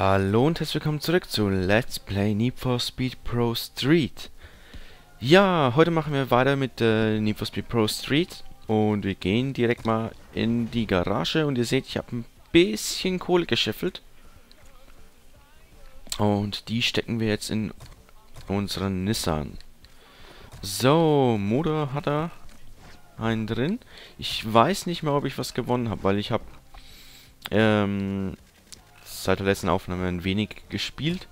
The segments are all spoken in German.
Hallo und herzlich willkommen zurück zu Let's Play Need for Speed Pro Street. Ja, heute machen wir weiter mit äh, Need for Speed Pro Street und wir gehen direkt mal in die Garage und ihr seht, ich habe ein bisschen Kohle gescheffelt. Und die stecken wir jetzt in unseren Nissan. So, Motor hat er einen drin. Ich weiß nicht mehr, ob ich was gewonnen habe, weil ich habe ähm, seit der letzten Aufnahme ein wenig gespielt.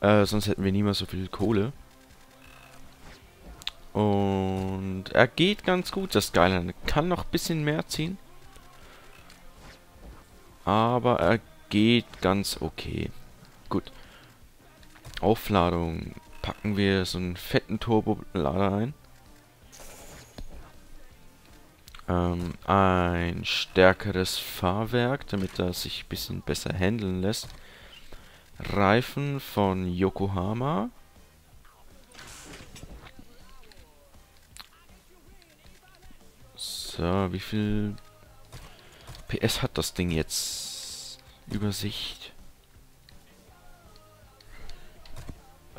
Äh, sonst hätten wir nie mehr so viel Kohle. Und er geht ganz gut, das Geile. Kann noch ein bisschen mehr ziehen. Aber er geht ganz okay. Gut. Aufladung. Packen wir so einen fetten Turbolader ein. Ähm, ein stärkeres Fahrwerk, damit er sich ein bisschen besser handeln lässt. Reifen von Yokohama. So, wie viel PS hat das Ding jetzt? Übersicht.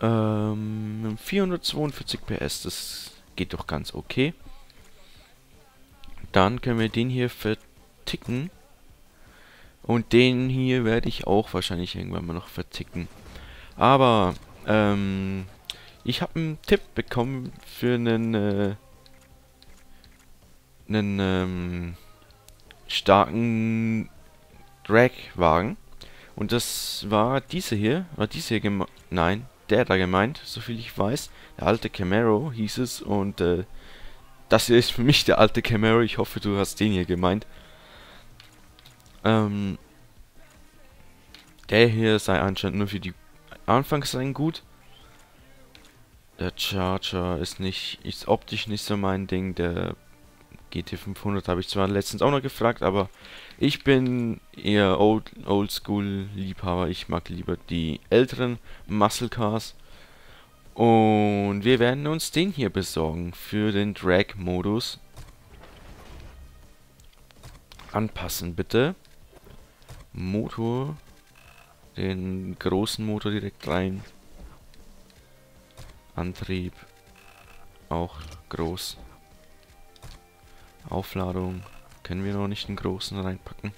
Ähm, 442 PS, das geht doch ganz okay. Dann können wir den hier verticken. Und den hier werde ich auch wahrscheinlich irgendwann mal noch verticken. Aber, ähm, ich habe einen Tipp bekommen für einen, äh, einen, ähm, starken Dragwagen. Und das war diese hier, war diese hier gemeint, nein, der da gemeint, soviel ich weiß. Der alte Camaro hieß es und, äh, das hier ist für mich der alte Camaro. Ich hoffe, du hast den hier gemeint. Ähm, der hier sei anscheinend nur für die Anfangsrennen gut. Der Charger ist nicht, ist optisch nicht so mein Ding. Der GT500 habe ich zwar letztens auch noch gefragt, aber ich bin eher Old, Oldschool Liebhaber. Ich mag lieber die älteren Muscle Cars. Und wir werden uns den hier besorgen für den Drag-Modus. Anpassen bitte. Motor. Den großen Motor direkt rein. Antrieb. Auch groß. Aufladung. Können wir noch nicht den großen reinpacken.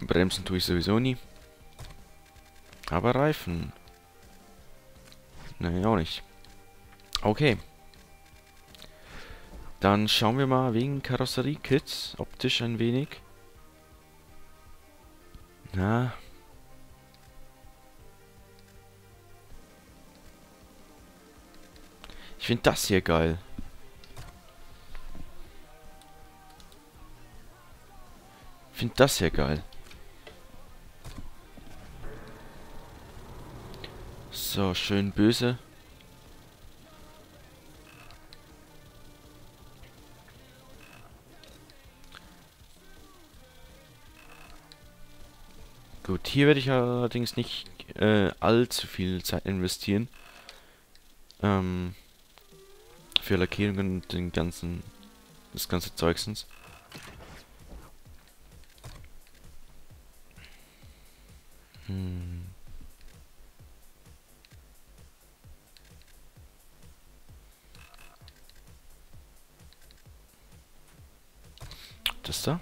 Bremsen tue ich sowieso nie. Aber Reifen. Nein, auch nicht. Okay. Dann schauen wir mal wegen Karosserie-Kits. Optisch ein wenig. Na. Ich finde das hier geil. Ich finde das hier geil. So, schön böse. Gut, hier werde ich allerdings nicht äh, allzu viel Zeit investieren. Ähm, für Lackierungen und den ganzen, das ganze Zeugsens. Hm. Da.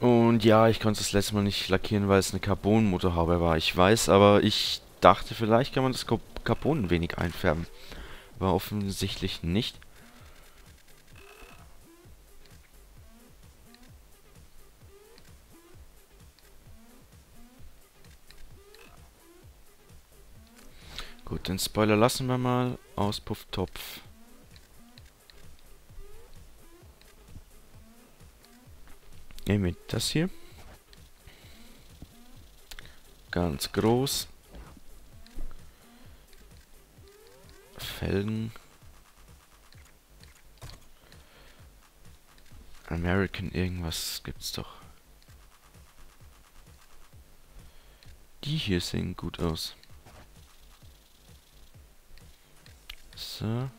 Und ja, ich konnte das letzte Mal nicht lackieren, weil es eine Carbon-Motorhaube war. Ich weiß, aber ich dachte, vielleicht kann man das Carbon ein wenig einfärben. War offensichtlich nicht. Gut, den Spoiler lassen wir mal. Auspufftopf. Nehmen wir das hier. Ganz groß. Felgen. American irgendwas gibt's doch. Die hier sehen gut aus. So.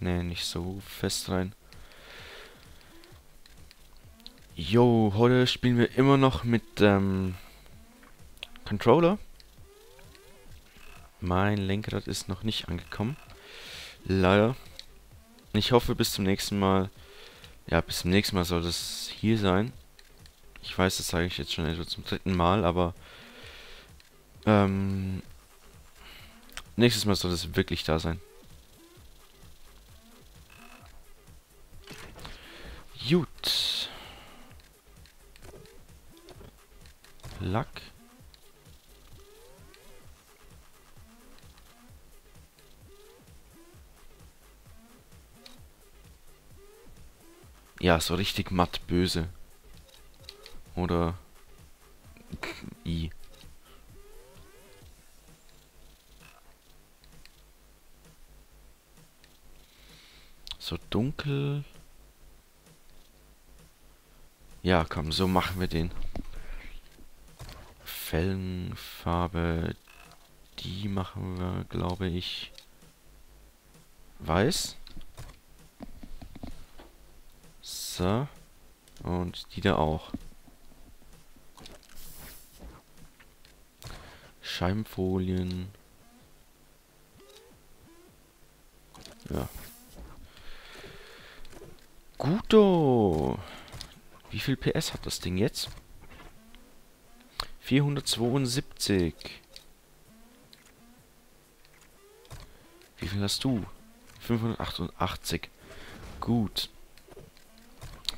Ne, nicht so fest rein. Jo, heute spielen wir immer noch mit ähm, Controller. Mein Lenkrad ist noch nicht angekommen. Leider. Ich hoffe bis zum nächsten Mal. Ja, bis zum nächsten Mal soll das hier sein. Ich weiß, das sage ich jetzt schon etwa zum dritten Mal, aber ähm, nächstes Mal soll das wirklich da sein. Gut. Lack. Ja, so richtig matt böse. Oder I. So dunkel. Ja, komm, so machen wir den. Felgenfarbe, die machen wir, glaube ich, weiß. So. Und die da auch. Scheibenfolien. Ja. Guto. Wie viel PS hat das Ding jetzt? 472. Wie viel hast du? 588. Gut.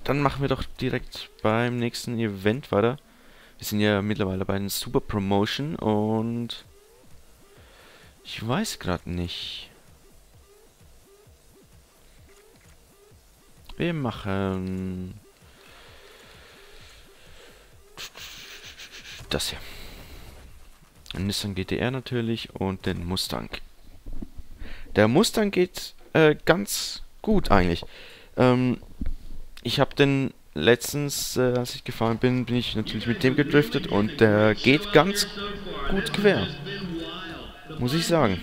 Dann machen wir doch direkt beim nächsten Event weiter. Wir sind ja mittlerweile bei den Super Promotion und ich weiß gerade nicht. Wir machen das hier. Ein Nissan GTR natürlich und den Mustang. Der Mustang geht äh, ganz gut eigentlich. Ähm, ich habe den letztens, äh, als ich gefahren bin, bin ich natürlich mit dem gedriftet und der geht ganz gut quer. Muss ich sagen.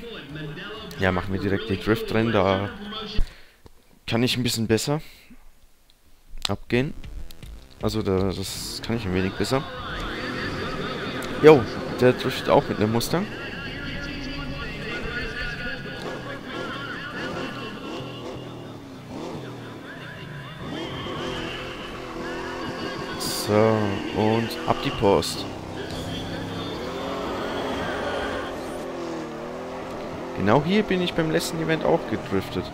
Ja, machen wir direkt die Driftrennen, da kann ich ein bisschen besser abgehen. Also da, das kann ich ein wenig besser. Jo, der driftet auch mit einem Mustang. So, und ab die Post. Genau hier bin ich beim letzten Event auch gedriftet.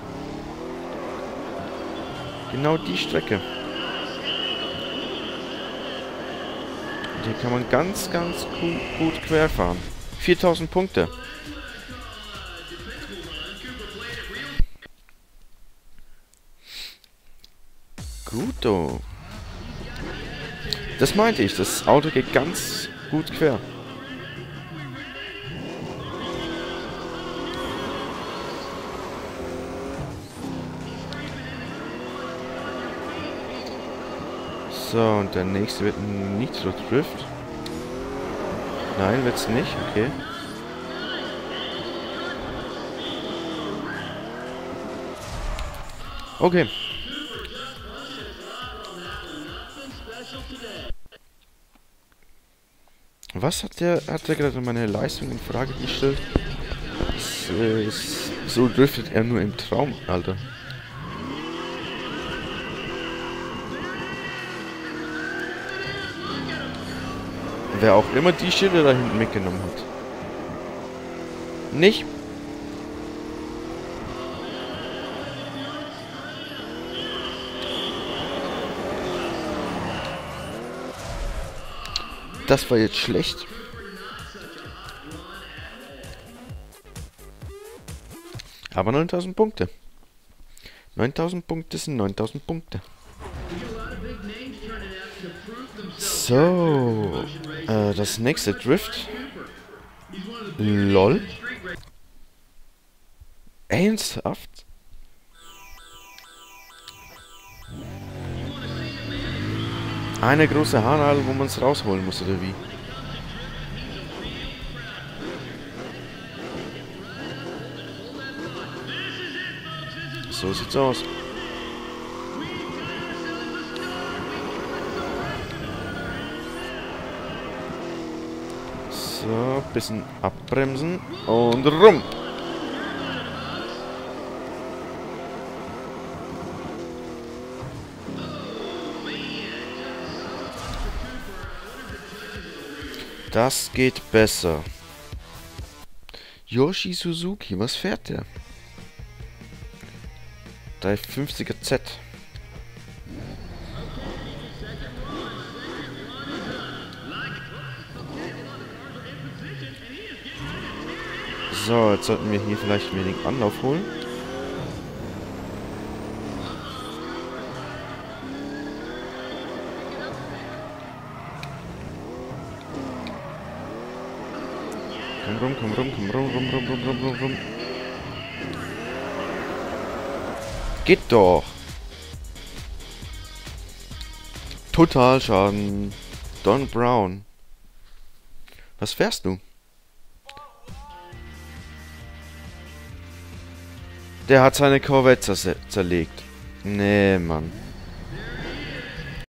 Genau die Strecke. Hier kann man ganz, ganz gut, querfahren. 4000 Punkte. Guto. Das meinte ich, das Auto geht ganz gut quer. So, und der nächste wird ein Nitro Drift. Nein, wird's nicht, okay. Okay. Was hat der, hat der gerade meine Leistung in Frage gestellt? Das, äh, so driftet er nur im Traum, Alter. Wer auch immer die Schilder da hinten mitgenommen hat. Nicht? Das war jetzt schlecht. Aber 9000 Punkte. 9000 Punkte sind 9000 Punkte. So. Äh, das nächste Drift. LOL. Ernsthaft? Eine große Haarnadel, wo man es rausholen muss, oder wie? So sieht's aus. Bisschen abbremsen und rum. Das geht besser. Yoshi Suzuki, was fährt der? 350er Z. So, jetzt sollten wir hier vielleicht ein wenig Anlauf holen. Komm rum, komm rum, komm rum, rum, rum, rum, rum, rum, rum. Geht doch. Totalschaden. Don Brown. Was fährst du? Der hat seine Corvette zerlegt. Nee, Mann.